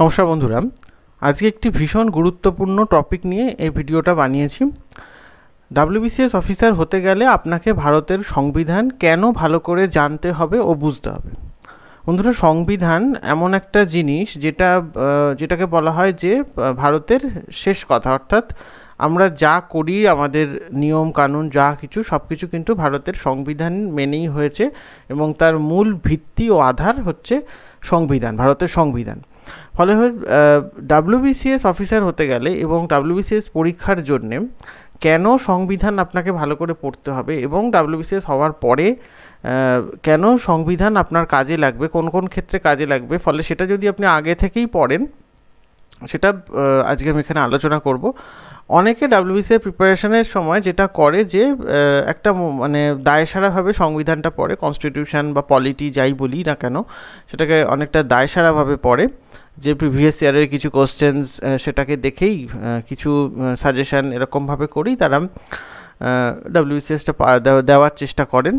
নমস্কার বন্ধুরা, আজকে একটি ভীষণ গুরুত্বপূর্ণ টপিক নিয়ে এই ভিডিওটা বানিয়েছি। ডাব্লিউবিসিএস অফিসার হতে গেলে আপনাকে ভারতের সংবিধান কেন ভালো করে জানতে হবে ও বুঝতে হবে? বন্ধুরা, সংবিধান এমন একটা জিনিস যেটা যেটাকে বলা হয় যে ভারতের শেষ কথা। অর্থাৎ আমরা যা করি, আমাদের নিয়ম, কানুন, যা কিছু সব কিছু কিন্তু ভারতের সংবিধান মেনেই হয়েছে এবং তার মূল ভিত্তি ও আধার হচ্ছে সংবিধান, ভারতের সংবিধান। ফলে ডাব্লিউবিসিএস অফিসার হতে গেলে এবং ডাব্লিউবিসিএস পরীক্ষার জন্যে কেন সংবিধান আপনাকে ভালো করে পড়তে হবে এবং ডাব্লিউবিসিএস হওয়ার পরে কেন সংবিধান আপনার কাজে লাগবে, কোন কোন ক্ষেত্রে কাজে লাগবে, ফলে সেটা যদি আপনি আগে থেকেই পড়েন, সেটা আজকে আমি এখানে আলোচনা করব। অনেকে ডাব্লিউবিসিএর প্রিপারেশনের সময় যেটা করে যে একটা মানে দায়সারাভাবে সংবিধানটা পড়ে কনস্টিটিউশন বা পলিটি যাই বলি না কেন, সেটাকে অনেকটা দায়সারাভাবে পড়ে। যে প্রিভিয়াস ইয়ারের কিছু কোশ্চেন্স সেটাকে দেখেই কিছু সাজেশান এরকমভাবে করেই তারা ডাব্লিউবিসিএসটা দেওয়ার চেষ্টা করেন।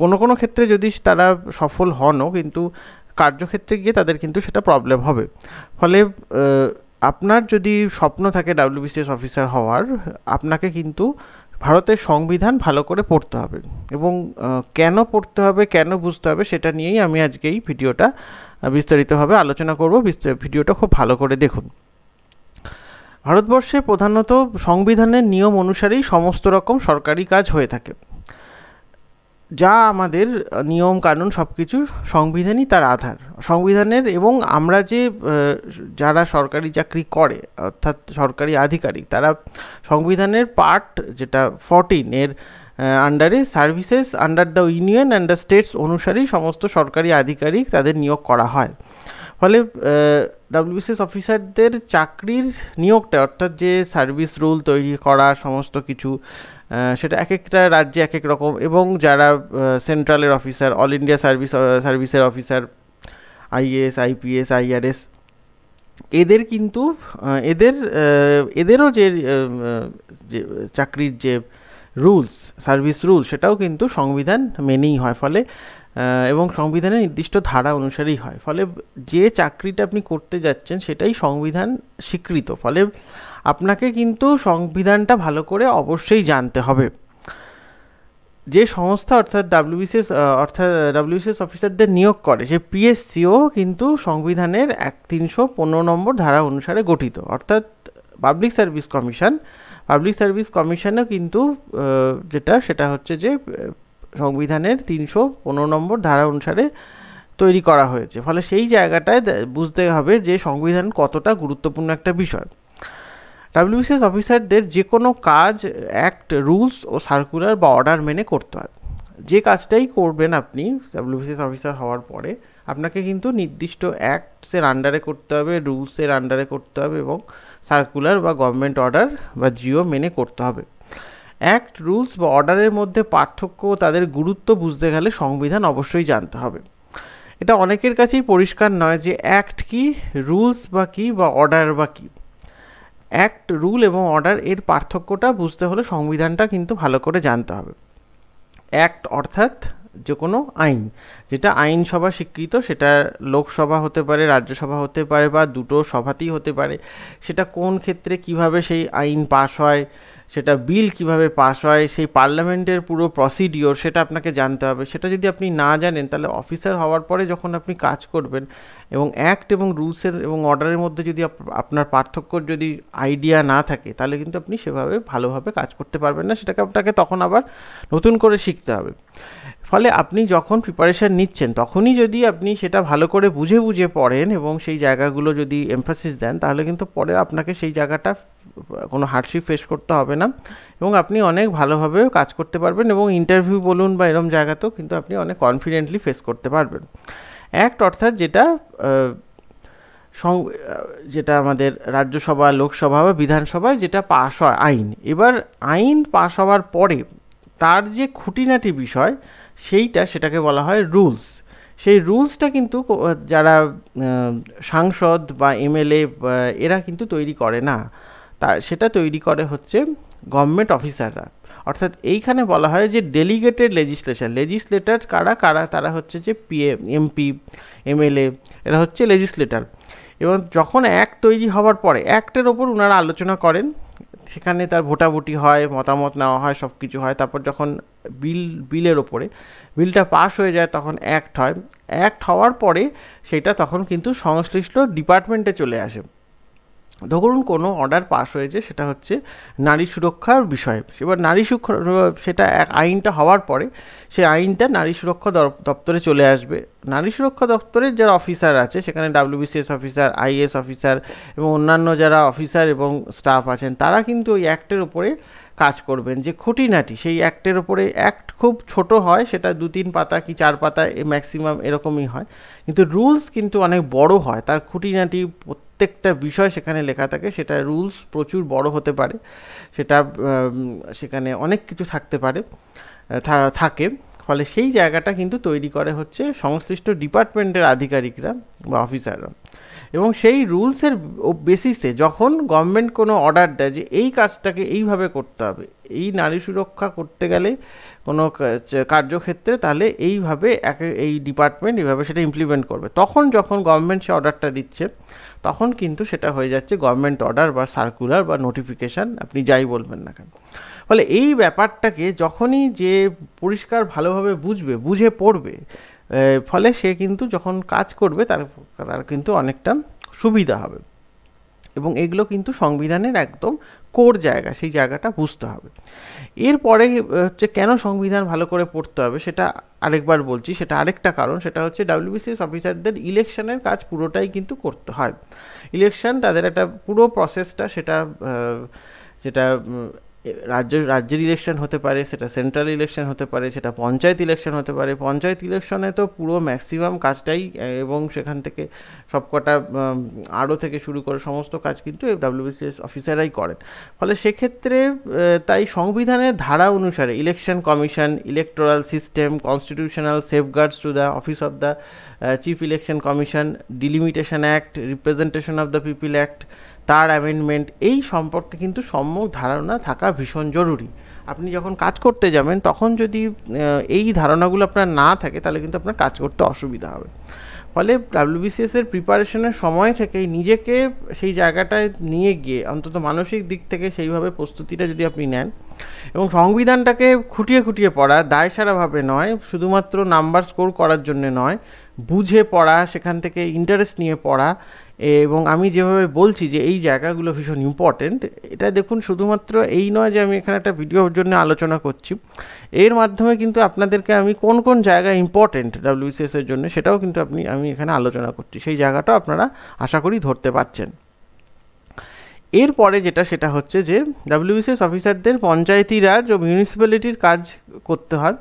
কোনো কোনো ক্ষেত্রে যদি তারা সফল হনও, কিন্তু কার্যক্ষেত্রে গিয়ে তাদের কিন্তু সেটা প্রবলেম হবে। ফলে আপনার যদি স্বপ্ন থাকে ডাব্লিউবিসিএস অফিসার হওয়ার, আপনাকে কিন্তু ভারতের সংবিধান ভালো করে পড়তে হবে। এবং কেন পড়তে হবে, কেন বুঝতে হবে সেটা নিয়েই আমি আজকে এই ভিডিওটা বিস্তারিতভাবে আলোচনা করব। ভিডিওটা খুব ভালো করে দেখুন। ভারতবর্ষে প্রধানত সংবিধানের নিয়ম অনুসারেই সমস্ত রকম সরকারি কাজ হয়ে থাকে। যা আমাদের নিয়ম, কানুন সব কিছু সংবিধানই তার আধার। সংবিধানের এবং আমরা যে যারা সরকারি চাকরি করে, অর্থাৎ সরকারি আধিকারিক, তারা সংবিধানের পার্ট যেটা ফরটিন এর আন্ডারে services under the union and the states অনুসারেই সমস্ত সরকারি আধিকারিক তাদের নিয়োগ করা হয়। ফলে ডাব্লিউবিসিএস অফিসারদের চাকরির নিয়োগটা, অর্থাৎ যে সার্ভিস রুল তৈরি করা, সমস্ত কিছু সেটা এক একটা রাজ্যে এক এক রকম এবং যারা সেন্ট্রালের অফিসার অল ইন্ডিয়া সার্ভিস সার্ভিসের অফিসার আইএএস আইপিএস আইআরএস এদের কিন্তু এদের এদেরও যে চাকরির যে রুলস সার্ভিস রুল সেটাও কিন্তু সংবিধান মেনেই হয়। ফলে এবং সংবিধানের নির্দিষ্ট ধারা অনুসারেই হয়। ফলে যে চাকরিটা আপনি করতে যাচ্ছেন সেটাই সংবিধান স্বীকৃত। ফলে আপনাকে কিন্তু সংবিধানটা ভালো করে অবশ্যই জানতে হবে। যে সংস্থা অর্থাৎ ডাব্লিউবিসিএস অর্থাৎ ডাব্লিউবিসিএস অফিসারদের নিয়োগ করে, সে পিএসসিও কিন্তু সংবিধানের এক তিনশো পনেরো নম্বর ধারা অনুসারে গঠিত। অর্থাৎ public service commission, public service কমিশনও কিন্তু যেটা, সেটা হচ্ছে যে সংবিধানের তিনশো পনেরো নম্বর ধারা অনুসারে তৈরি করা হয়েছে। ফলে সেই জায়গাটায় বুঝতে হবে যে সংবিধান কতটা গুরুত্বপূর্ণ একটা বিষয়। ডাব্লিউবিসিএস অফিসারদের যে কোনো কাজ, অ্যাক্ট, রুলস ও সার্কুলার বা অর্ডার মেনে করতে হয়। যে কাজটাই করবেন আপনি ডাব্লিউবিসিএস অফিসার হওয়ার পরে, আপনাকে কিন্তু নির্দিষ্ট অ্যাক্টসের আন্ডারে করতে হবে, রুলসের আন্ডারে করতে হবে এবং সার্কুলার বা গভর্নমেন্ট অর্ডার বা জিও মেনে করতে হবে। অ্যাক্ট, রুলস বা অর্ডারের মধ্যে পার্থক্য তাদের গুরুত্ব বুঝতে গেলে সংবিধান অবশ্যই জানতে হবে। এটা অনেকের কাছেই পরিষ্কার নয় যে অ্যাক্ট কি, রুলস বা কী, বা অর্ডার বা কী। অ্যাক্ট, রুল এবং অর্ডার এর পার্থক্যটা বুঝতে হলে সংবিধানটা কিন্তু ভালো করে জানতে হবে। অ্যাক্ট অর্থাৎ যে কোনো আইন, যেটা আইনসভা স্বীকৃত, সেটা লোকসভা হতে পারে, রাজ্যসভা হতে পারে বা দুটো সভাতেই হতে পারে, সেটা কোন ক্ষেত্রে কীভাবে সেই আইন পাশ হয় সেটা বিল কীভাবে পাস হয়, সেই পার্লামেন্টের পুরো প্রসিডিওর সেটা আপনাকে জানতে হবে। সেটা যদি আপনি না জানেন, তাহলে অফিসার হওয়ার পরে যখন আপনি কাজ করবেন এবং অ্যাক্ট এবং রুলসের এবং অর্ডারের মধ্যে যদি আপনার পার্থক্যর যদি আইডিয়া না থাকে, তাহলে কিন্তু আপনি সেভাবে ভালোভাবে কাজ করতে পারবেন না। সেটাকে আপনাকে তখন আবার নতুন করে শিখতে হবে। ফলে আপনি যখন প্রিপারেশান নিচ্ছেন, তখনই যদি আপনি সেটা ভালো করে বুঝে বুঝে পড়েন এবং সেই জায়গাগুলো যদি এমফাসিস দেন, তাহলে কিন্তু পরে আপনাকে সেই জায়গাটা কোনো হার্ডশিপ ফেস করতে হবে না। এবং আপনি অনেক ভালোভাবে কাজ করতে পারবেন এবং ইন্টারভিউ বলুন বা এরম জায়গাতেও কিন্তু আপনি অনেক কনফিডেন্টলি ফেস করতে পারবেন। অ্যাক্ট অর্থাৎ যেটা যেটা আমাদের রাজ্যসভা, লোকসভা বা বিধানসভায় যেটা পাশ হয় আইন। এবার আইন পাশ হওয়ার পরে তার যে খুঁটিনাটি বিষয়, সেইটা সেটাকে বলা হয় রুলস সেই রুলসটা কিন্তু যারা সাংসদ বা এমএলএ এরা কিন্তু তৈরি করে না। তা সেটা তৈরি করে হচ্ছে গভর্নমেন্ট অফিসাররা অর্থাৎ এইখানে বলা হয় যে ডেলিগেটেড লেজিসলেশন লেজিসলেটার কারা কারা, তারা হচ্ছে যে পিএ এমপি এমএলএ এরা হচ্ছে লেজিসলেটার এবং যখন অ্যাক্ট তৈরি হওয়ার পরে অ্যাক্টের ওপর ওনারা আলোচনা করেন, সেখানে তার ভোটাভুটি হয়, মতামত নেওয়া হয় সব কিছু হয়। তারপর যখন বিল, বিলের ওপরে, বিলটা পাস হয়ে যায়, তখন অ্যাক্ট হয়। অ্যাক্ট হওয়ার পরে, সেটা তখন কিন্তু সংশ্লিষ্ট ডিপার্টমেন্টে চলে আসে। ধরুন কোনো অর্ডার পাস হয়েছে, সেটা হচ্ছে নারী সুরক্ষার বিষয়। এবার নারী সুরক্ষা, সেটা এক আইনটা হওয়ার পরে সেই আইনটা নারী সুরক্ষা দপ্তরে চলে আসবে। নারী সুরক্ষা দপ্তরের যারা অফিসার আছে, সেখানে ডাব্লিউবিসিএস অফিসার আইএস অফিসার এবং অন্যান্য যারা অফিসার এবং স্টাফ আছেন, তারা কিন্তু ওই অ্যাক্টের উপরে কাজ করবেন। যে খুঁটিনাটি, সেই অ্যাক্টের ওপরে অ্যাক্ট খুব ছোট হয়, সেটা দু তিন পাতা কি চার পাতা ম্যাক্সিমাম এরকমই হয়। কিন্তু রুলস কিন্তু অনেক বড় হয়, তার খুঁটিনাটি প্রত্যেকটা বিষয় সেখানে লেখা থাকে, সেটা রুলস প্রচুর বড় হতে পারে, সেটা সেখানে অনেক কিছু থাকতে পারে থাকে। ফলে সেই জায়গাটা কিন্তু তৈরি করে হচ্ছে সংশ্লিষ্ট ডিপার্টমেন্টের আধিকারিকরা বা অফিসাররা এবং সেই রুলসের বেসিসে যখন গভর্নমেন্ট কোনো অর্ডার দেয় যে এই কাজটাকে এইভাবে করতে হবে, এই নারী সুরক্ষা করতে গেলে কোনো কার্যক্ষেত্রে তাহলে এইভাবে এক, এই ডিপার্টমেন্ট এইভাবে সেটা ইমপ্লিমেন্ট করবে। তখন যখন গভর্নমেন্ট সে অর্ডারটা দিচ্ছে, তখন কিন্তু সেটা হয়ে যাচ্ছে গভর্নমেন্ট অর্ডার বা সার্কুলার বা নোটিফিকেশান আপনি যাই বলবেন না কেন। ফলে এই ব্যাপারটাকে যখনই যে পরিষ্কার ভালোভাবে বুঝবে, বুঝে পড়বে ফলে সে কিন্তু যখন কাজ করবে, তার তার কিন্তু অনেকটা সুবিধা হবে। এবং এগুলো কিন্তু সংবিধানের একদম কোর জায়গা, সেই জায়গাটা বুঝতে হবে। এরপরে হচ্ছে কেন সংবিধান ভালো করে পড়তে হবে, সেটা আরেকবার বলছি। সেটা আরেকটা কারণ, সেটা হচ্ছে ডাব্লিউবিসিএস অফিসারদের ইলেকশনের কাজ পুরোটাই কিন্তু করতে হয়। ইলেকশন তাদের একটা পুরো প্রসেসটা সেটা যেটা রাজ্য, রাজ্যের ইলেকশন হতে পারে, সেটা সেন্ট্রাল ইলেকশন হতে পারে, সেটা পঞ্চায়েত ইলেকশন হতে পারে। পঞ্চায়েত ইলেকশনে তো পুরো ম্যাক্সিমাম কাজটাই এবং সেখান থেকে সবকটা আরও থেকে শুরু করে সমস্ত কাজ কিন্তু ডাব্লিউবিসিএস অফিসাররাই করেন। ফলে সেক্ষেত্রে তাই সংবিধানের ধারা অনুসারে election commission electoral system constitutional safeguards to the office of the chief election commission delimitation act representation of the people act তার অ্যামেন্ডমেন্ট এই সম্পর্কে কিন্তু সম্যক ধারণা থাকা ভীষণ জরুরি। আপনি যখন কাজ করতে যাবেন, তখন যদি এই ধারণাগুলো আপনার না থাকে, তাহলে কিন্তু আপনার কাজ করতে অসুবিধা হবে। ফলে ডাব্লিউবিসিএসের প্রিপারেশনের সময় থেকেই নিজেকে সেই জায়গাটায় নিয়ে গিয়ে, অন্তত মানসিক দিক থেকে সেইভাবে প্রস্তুতিটা যদি আপনি নেন এবং সংবিধানটাকে খুঁটিয়ে খুঁটিয়ে পড়া দায় সারাভাবে নয়, শুধুমাত্র নাম্বার স্কোর করার জন্য নয়, বুঝে পড়া, সেখান থেকে ইন্টারেস্ট নিয়ে পড়া এবং আমি যেভাবে বলছি যে এই জায়গাগুলো ভীষণ ইম্পর্টেন্ট এটা দেখুন শুধুমাত্র এই নয় যে আমি এখানে একটা ভিডিওর জন্য আলোচনা করছি। এর মাধ্যমে কিন্তু আপনাদেরকে আমি কোন কোন জায়গা ইম্পর্টেন্ট ডাব্লিউসিএসের জন্য সেটাও কিন্তু আপনি, আমি এখানে আলোচনা করছি। সেই জায়গাটাও আপনারা আশা করি ধরতে পারছেন। এরপরে যেটা, সেটা হচ্ছে যে ডাব্লিউবিসিএস অফিসারদের পঞ্চায়েতি রাজ ও মিউনিসিপ্যালিটির কাজ করতে হয়।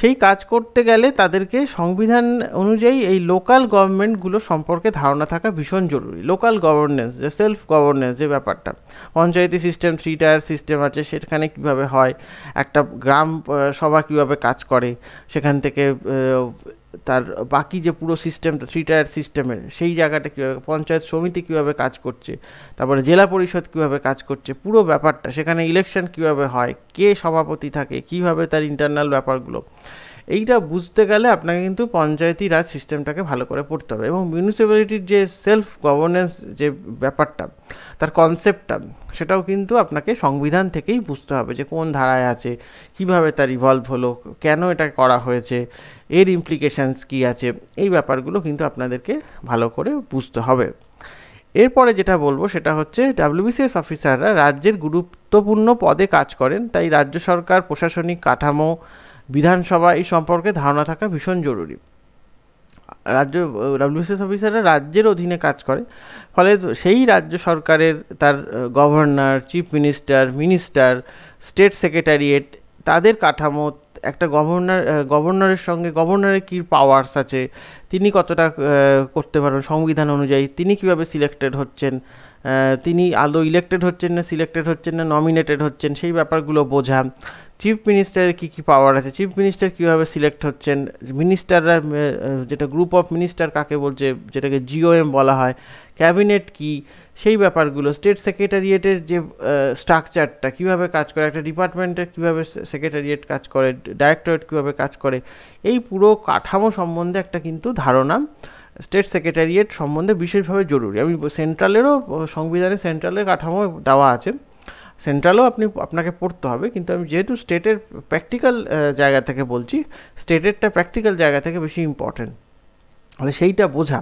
সেই কাজ করতে গেলে তাদেরকে সংবিধান অনুযায়ী এই লোকাল গভর্নমেন্টগুলো সম্পর্কে ধারণা থাকা ভীষণ জরুরি। লোকাল গভর্নেন্স যে সেলফ গভর্নেন্স যে ব্যাপারটা। Panchayati system three tier system আছে, সেখানে কীভাবে হয়, একটা গ্রাম সভা কীভাবে কাজ করে, সেখান থেকে তার বাকি যে পুরো সিস্টেমটা থ্রি টায়ার সিস্টেমের সেই জায়গাটা কীভাবে, পঞ্চায়েত সমিতি কীভাবে কাজ করছে, তারপরে জেলা পরিষদ কীভাবে কাজ করছে, পুরো ব্যাপারটা, সেখানে ইলেকশন কীভাবে হয়, কে সভাপতি থাকে, কীভাবে তার ইন্টারনাল ব্যাপারগুলো এইটা বুঝতে গেলে আপনাকে কিন্তু পঞ্চায়েতি রাজ সিস্টেমটাকে ভালো করে পড়তে হবে এবং মিউনিসিপ্যালিটির যে সেলফ গভর্নেন্স যে ব্যাপারটা, তার কনসেপ্টটা সেটাও কিন্তু আপনাকে সংবিধান থেকেই বুঝতে হবে যে কোন ধারায় আছে, কীভাবে তার ইভলভ হলো, কেন এটা করা হয়েছে, এর ইমপ্লিকেশানস কী আছে, এই ব্যাপারগুলো কিন্তু আপনাদেরকে ভালো করে বুঝতে হবে। এরপরে যেটা বলব সেটা হচ্ছে ডাব্লিউবিসিএস অফিসাররা রাজ্যের গুরুত্বপূর্ণ পদে কাজ করেন, তাই রাজ্য সরকার প্রশাসনিক কাঠামো বিধানসভা এই সম্পর্কে ধারণা থাকা ভীষণ জরুরি। রাজ্য ডাব্লিউসিএস অফিসাররা রাজ্যের অধীনে কাজ করে, ফলে সেই রাজ্য সরকারের তার governor chief minister minister state secretariat তাদের কাঠামো একটা গভর্নর গভর্নরের সঙ্গে, গভর্নরের কী পাওয়ার্স আছে? তিনি কতটা করতে পারবেন সংবিধান অনুযায়ী? তিনি কীভাবে সিলেক্টেড হচ্ছেন? তিনি আদৌ ইলেক্টেড হচ্ছেন না সিলেক্টেড হচ্ছেন না নমিনেটেড হচ্ছেন? সেই ব্যাপারগুলো বোঝা। চিফ মিনিস্টারের কী কী পাওয়ার আছে? চিফ মিনিস্টার কীভাবে সিলেক্ট হচ্ছেন? মিনিস্টাররা যেটা গ্রুপ অফ মিনিস্টার কাকে বলছে? যেটাকে জিওএম বলা হয়। ক্যাবিনেট কি, সেই ব্যাপারগুলো, স্টেট সেক্রেটারিয়েটের যে স্ট্রাকচারটা, কীভাবে কাজ করে, একটা ডিপার্টমেন্টের কীভাবে সেক্রেটারিয়েট কাজ করে, ডাইরেক্টরেট কীভাবে কাজ করে, এই পুরো কাঠামো সম্বন্ধে একটা কিন্তু ধারণা স্টেট সেক্রেটারিয়েট সম্বন্ধে বিশেষভাবে জরুরি। আমি সেন্ট্রালেরও সংবিধানে সেন্ট্রালের কাঠামো দেওয়া আছে। সেন্ট্রালও আপনি, আপনাকে পড়তে হবে, কিন্তু আমি যেহেতু স্টেটের প্র্যাকটিক্যাল জায়গা থেকে বলছি, স্টেটেরটা প্র্যাকটিক্যাল জায়গা থেকে বেশি ইম্পর্টেন্ট মানে সেইটা বোঝা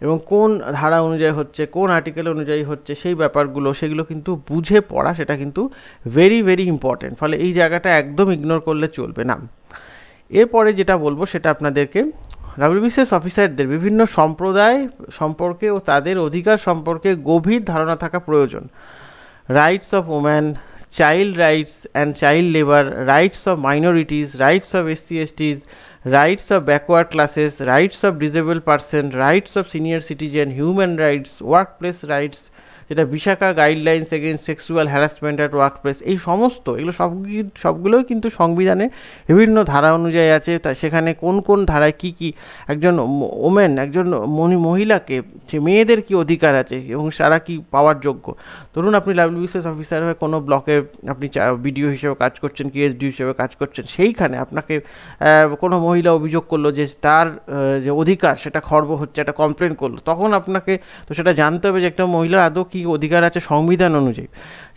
এবং কোন ধারা অনুযায়ী হচ্ছে, কোন আর্টিকেল অনুযায়ী হচ্ছে, সেই ব্যাপারগুলো, সেগুলো কিন্তু বুঝে পড়া, সেটা কিন্তু ভেরি ভেরি ইম্পর্টেন্ট ফলে এই জায়গাটা একদম ইগনোর করলে চলবে না। এরপরে যেটা বলব, সেটা আপনাদেরকে ডাব্লিউবিসিএস অফিসারদের বিভিন্ন সম্প্রদায় সম্পর্কে ও তাদের অধিকার সম্পর্কে গভীর ধারণা থাকা প্রয়োজন। Rights of woman child rights and child labour rights of minorities rights of SC STs rights of backward classes, rights of disabled person, rights of senior citizen, human rights, workplace rights, যেটা Vishakha guidelines against sexual harassment at workplace এই সমস্ত, এগুলো সব সবগুলোই কিন্তু সংবিধানে বিভিন্ন ধারা অনুযায়ী আছে। তা সেখানে কোন কোন ধারায় কি কি একজন ওমেন একজন মনি মহিলাকে সে মেয়েদের কি অধিকার আছে এবং সারা কি পাওয়ার যোগ্য? ধরুন আপনি ডাব্লিউবিসিএস অফিসার হয়ে কোনো ব্লকে আপনি বিডিও হিসেবে কাজ করছেন কিএসডি হিসেবে কাজ করছেন, সেইখানে আপনাকে কোনো মহিলা অভিযোগ করল যে তার যে অধিকার সেটা খর্ব হচ্ছে, একটা কমপ্লেন করল, তখন আপনাকে, তো সেটা জানতে হবে যে একটা মহিলার আদৌ কী অধিকার আছে সংবিধান অনুযায়ী?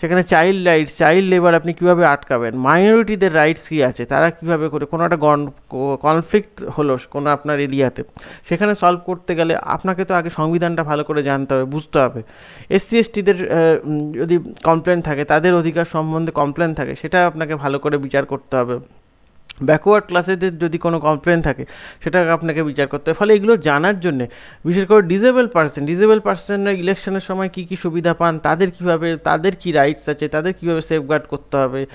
সেখানে চাইল্ড রাইটস চাইল্ড লেবার আপনি কীভাবে আটকাবেন? মাইনরিটিদের রাইটস কী আছে? তারা কীভাবে করে? কোনো একটা গন কনফ্লিক্ট হলো কোনো আপনার এরিয়াতে। সেখানে সলভ করতে গেলে আপনাকে তো আগে সংবিধানটা ভালো করে জানতে হবে, বুঝতে হবে। এসসি এসটিদের যদি কমপ্লেন থাকে, তাদের অধিকার সম্বন্ধে কমপ্লেন থাকে, সেটা আপনাকে ভালো করে বিচার করতে হবে। ব্যাকওয়ার্ড ক্লাসেদের যদি কোনো কমপ্লেন থাকে সেটা আপনাকে বিচার করতে হয়। ফলে এগুলো জানার জন্যে, বিশেষ করে ডিজেবল পার্সন ডিজেবল পার্সনরা ইলেকশনের সময় কী কী সুবিধা পান, তাদের কীভাবে, তাদের কী রাইটস আছে, তাদের কীভাবে সেফগার্ড করতে হবে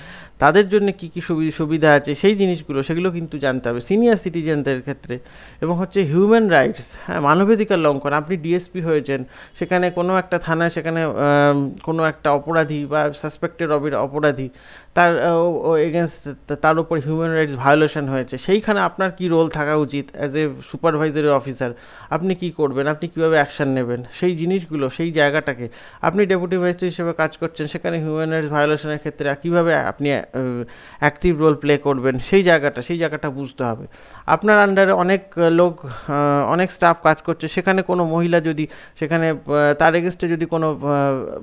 তাদের জন্য কী কী সুবিধা আছে, সেই জিনিসগুলো, সেগুলো কিন্তু জানতে হবে। সিনিয়র সিটিজেনদের ক্ষেত্রে এবং হচ্ছে হিউম্যান রাইটস হ্যাঁ মানবাধিকার লঙ্ঘন। আপনি ডিএসপি হয়েছেন, সেখানে কোনো একটা থানায়, সেখানে কোনো একটা অপরাধী বা সাসপেক্টেড অবির অপরাধী, তার এগেনস্ট তার উপর হিউম্যান রাইটস ভায়োলেশন হয়েছে। সেইখানে আপনার কি রোল থাকা উচিত অ্যাজ এ সুপারভাইজারি অফিসার আপনি কি করবেন? আপনি কীভাবে অ্যাকশান নেবেন? সেই জিনিসগুলো, সেই জায়গাটাকে। আপনি ডেপুটি ভাইস হিসেবে কাজ করছেন, সেখানে হিউম্যান রাইটস ভায়োলেশনের ক্ষেত্রে কীভাবে আপনি অ্যাক্টিভ রোল প্লে করবেন, সেই জায়গাটা সেই জায়গাটা বুঝতে হবে। আপনার আন্ডারে অনেক লোক অনেক স্টাফ কাজ করছে, সেখানে কোনো মহিলা যদি, সেখানে তার এগেনস্টে যদি কোনো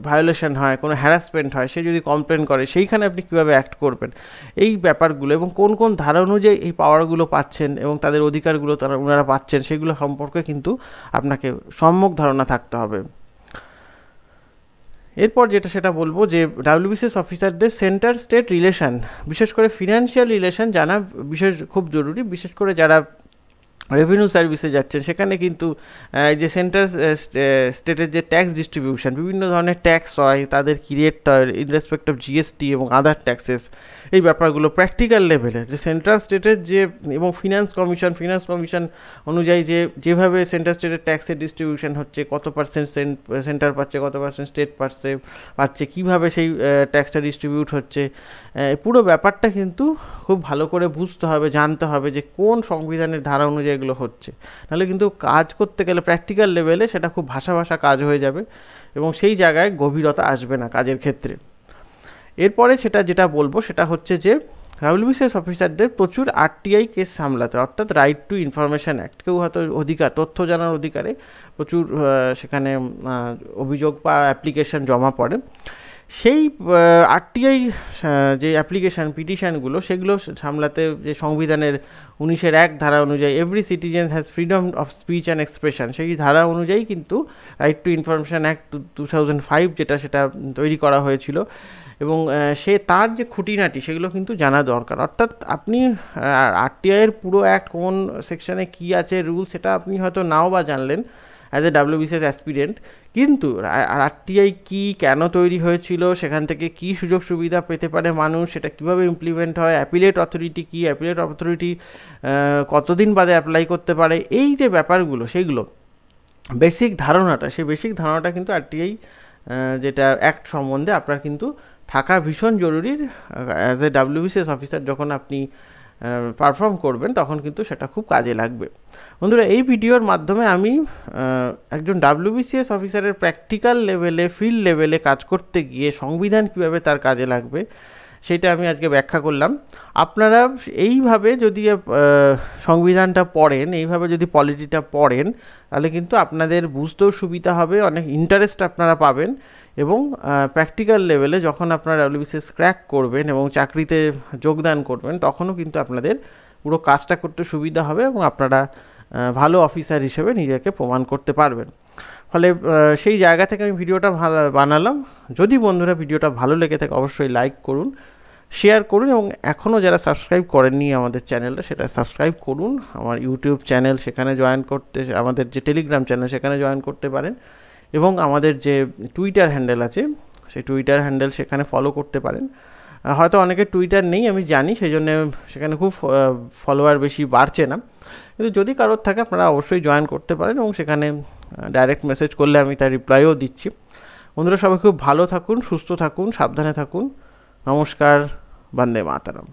ভায়োলেশন হয়, কোনো হ্যারাসমেন্ট হয়, সে যদি কমপ্লেন করে, সেইখানে আপনি কীভাবে অ্যাক্ট করবেন? এই ব্যাপারগুলো এবং কোন কোন ধারা অনুযায়ী এই পাওয়ারগুলো পাচ্ছেন এবং তাদের অধিকারগুলো তারা, ওনারা পাচ্ছেন, সেগুলো সম্পর্কে কিন্তু আপনাকে সম্যক ধারণা থাকতে হবে। এরপর যেটা সেটা বলব যে ডাব্লিউবিসিএস অফিসারদের সেন্টার স্টেট রিলেশন, বিশেষ করে ফিনান্সিয়াল রিলেশন জানা বিশেষ খুব জরুরি, বিশেষ করে যারা রেভিনিউ সার্ভিসে যাচ্ছেন, সেখানে কিন্তু যে সেন্টার স্টেটের যে ট্যাক্স ডিস্ট্রিবিউশন বিভিন্ন ধরনের ট্যাক্স হয়, তাদের কি রেট হয় ইন রেসপেক্ট অফ জিএসটি এবং আদার ট্যাক্সেস এই ব্যাপারগুলো প্র্যাকটিক্যাল লেভেলে যে সেন্ট্রাল স্টেটের যে, এবং ফিনান্স কমিশন ফিনান্স কমিশন অনুযায়ী যে, যেভাবে সেন্ট্রাল স্টেটের ট্যাক্সের ডিস্ট্রিবিউশন হচ্ছে, কত পার্সেন্ট সেন্টার পাচ্ছে, কত পার্সেন্ট স্টেট পাচ্ছে পাচ্ছে, কীভাবে সেই ট্যাক্সটা ডিস্ট্রিবিউট হচ্ছে পুরো ব্যাপারটা কিন্তু খুব ভালো করে বুঝতে হবে, জানতে হবে যে কোন সংবিধানের ধারা অনুযায়ী এগুলো হচ্ছে। নাহলে কিন্তু কাজ করতে গেলে প্র্যাকটিক্যাল লেভেলে সেটা খুব ভাষা ভাষা কাজ হয়ে যাবে এবং সেই জায়গায় গভীরতা আসবে না কাজের ক্ষেত্রে। এরপরে সেটা যেটা বলব সেটা হচ্ছে যে ডাব্লিউবিসিএস অফিসারদের প্রচুর আরটিআই কেস সামলাতে, অর্থাৎ রাইট টু ইনফরমেশান অ্যাক্ট কেউ হয়তো অধিকার, তথ্য জানার অধিকারে প্রচুর সেখানে অভিযোগ বা অ্যাপ্লিকেশন জমা পড়ে। সেই আরটিআই যে অ্যাপ্লিকেশান পিটিশানগুলো সেগুলো সামলাতে যে সংবিধানের উনিশের এক ধারা অনুযায়ী every citizen has freedom of speech and expression সেই ধারা অনুযায়ী কিন্তু right to information act two thousand five যেটা সেটা তৈরি করা হয়েছিল। এবং সে তার যে খুঁটিনাটি, সেগুলো কিন্তু জানা দরকার। অর্থাৎ আপনি আরটিআইয়ের পুরো অ্যাক্ট কোন সেকশানে কী আছে রুল সেটা আপনি হয়তো নাও বা জানলেন। অ্যাজ এ ডাব্লিউবিসিএস অ্যাসপিরেন্ট কিন্তু আর আরটিআই কী কেন তৈরি হয়েছিল, সেখান থেকে কি সুযোগ সুবিধা পেতে পারে মানুষ, সেটা কীভাবে ইমপ্লিমেন্ট হয় অ্যাপিলেট অথরিটি কী অ্যাপিলেট অথরিটি কতদিন বাদে অ্যাপ্লাই করতে পারে, এই যে ব্যাপারগুলো সেইগুলো বেসিক ধারণাটা, সেই বেসিক ধারণাটা কিন্তু আরটিআই যেটা অ্যাক্ট সম্বন্ধে আপনার কিন্তু থাকা ভীষণ জরুরি অ্যাজ এ ডাব্লিউবিসিএস অফিসার যখন আপনি পারফর্ম করবেন, তখন কিন্তু সেটা খুব কাজে লাগবে। বন্ধুরা, এই ভিডিওর মাধ্যমে আমি একজন ডাব্লিউবিসিএস অফিসারের প্র্যাকটিক্যাল লেভেলে ফিল্ড লেভেলে কাজ করতে গিয়ে সংবিধান কীভাবে তার কাজে লাগবে সেটা আমি আজকে ব্যাখ্যা করলাম। আপনারা এইভাবে যদি সংবিধানটা পড়েন, এইভাবে যদি পলিটিটা পড়েন, তাহলে কিন্তু আপনাদের বুঝতেও সুবিধা হবে, অনেক ইন্টারেস্ট আপনারা পাবেন এবং প্র্যাকটিক্যাল লেভেলে যখন আপনারা ডাব্লিউবিসিএস ক্র্যাক করবেন এবং চাকরিতে যোগদান করবেন, তখনও কিন্তু আপনাদের পুরো কাজটা করতে সুবিধা হবে এবং আপনারা ভালো অফিসার হিসেবে নিজেকে প্রমাণ করতে পারবেন। ফলে সেই জায়গা থেকে আমি ভিডিওটা বানালাম। যদি বন্ধুরা ভিডিওটা ভালো লেগে থাকে, অবশ্যই লাইক করুন শেয়ার করুন এবং এখনও যারা সাবস্ক্রাইব করেননি আমাদের চ্যানেলটা সেটা সাবস্ক্রাইব করুন। আমার ইউটিউব চ্যানেল সেখানে জয়েন করতে, আমাদের যে টেলিগ্রাম চ্যানেল সেখানে জয়েন করতে পারেন। এবং আমাদের যে টুইটার হ্যান্ডেল আছে, সেই টুইটার হ্যান্ডেল সেখানে ফলো করতে পারেন। হয়তো অনেকে টুইটার নেই, আমি জানি সেই জন্য সেখানে খুব ফলোয়ার বেশি বাড়ছে না। কিন্তু যদি কারোর থাকে, আপনারা অবশ্যই জয়েন করতে পারেন এবং সেখানে ডাইরেক্ট মেসেজ করলে আমি তার রিপ্লাইও দিচ্ছি। বন্ধুরা, সবাই খুব ভালো থাকুন, সুস্থ থাকুন, সাবধানে থাকুন। নমস্কার, বন্দে মাতারাম।